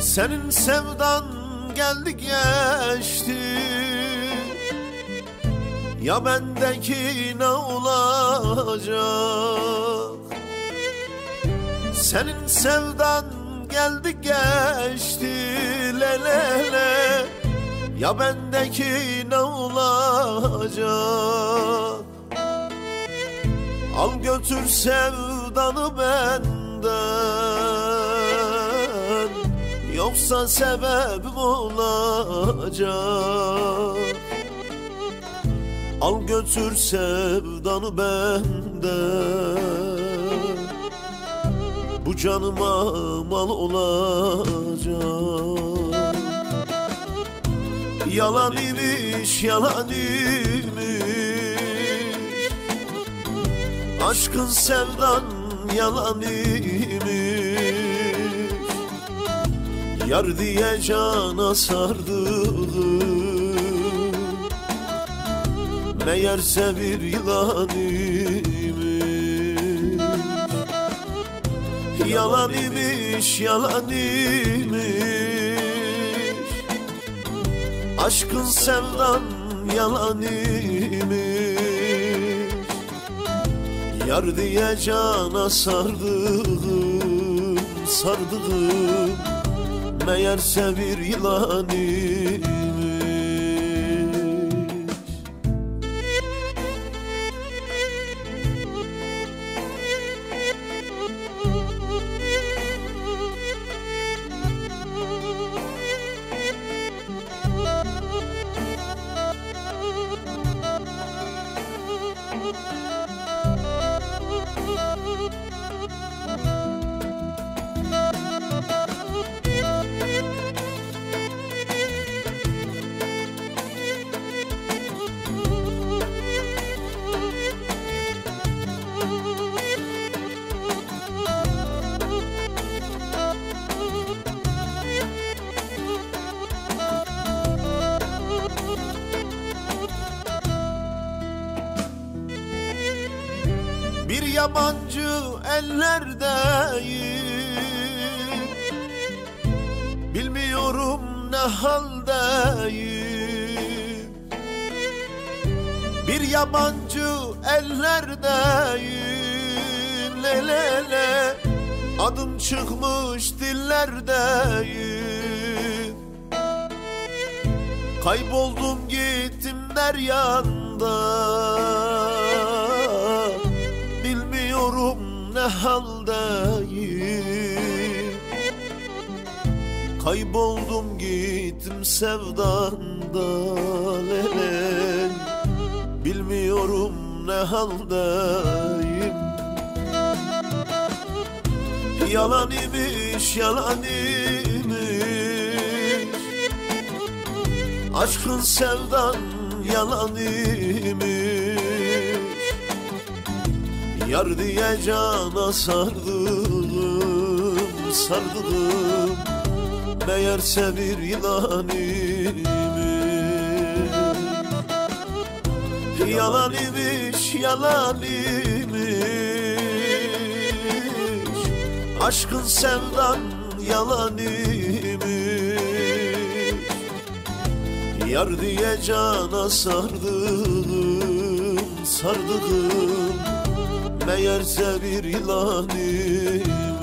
Senin sevdan geldi geçti. Ya bendeki ne olacak? Senin sevdan geldi geçti le le le. Ya bendeki ne olacak? Al götür sevdanı benden Yoksa sebebim olacak. Al götür sevdanı benden. Bu canıma mal olacak. Yalan imiş, yalan imiş. Aşkın sevdan yalan imiş Yar diye cana sardım Meğerse bir yılan imiş. Yalan imiş, yalan imiş. Aşkın sevdan yalan imiş. Yar diye cana sardım, sardım meğerse bir yılan yabancı ellerdeyim. Bilmiyorum ne haldeyim. Bir yabancı ellerdeyim. Le le le. Adım çıkmış dillerdeyim. Kayboldum gittim deryanda haldeyim Kayboldum gittim sevdanda lele Bilmiyorum ne haldeyim Yalan imiş, yalan imiş. Aşkın sevdan yalan imiş Yar diye cana sardım, sardım. Meğerse bir yılan imiş Yalan imiş, yalan imiş Aşkın sevdan yalan imiş Yar diye cana sardım, sardım Meğerse bir imiş